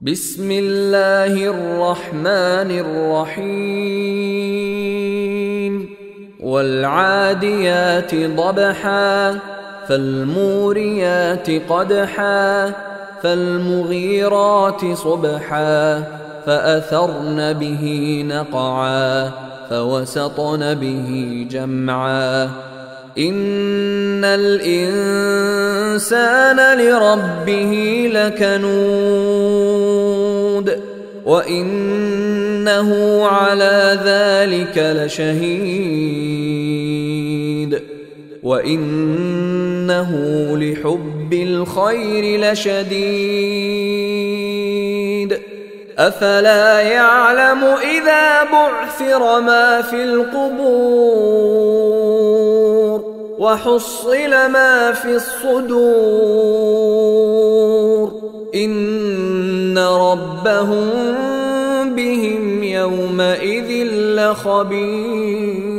بسم الله الرحمن الرحيم. والعاديات ضبحا فالموريات قدحا فالمغيرات صبحا فأثرن به نقعا فوسطن به جمعا. ان الانسان لربه لكنود وانه على ذلك لشهيد وانه لحب الخير لشديد افلا يعلم اذا بعثر ما في القبور وحصل ما في الصدور. إن ربهم بهم يومئذ لخبير.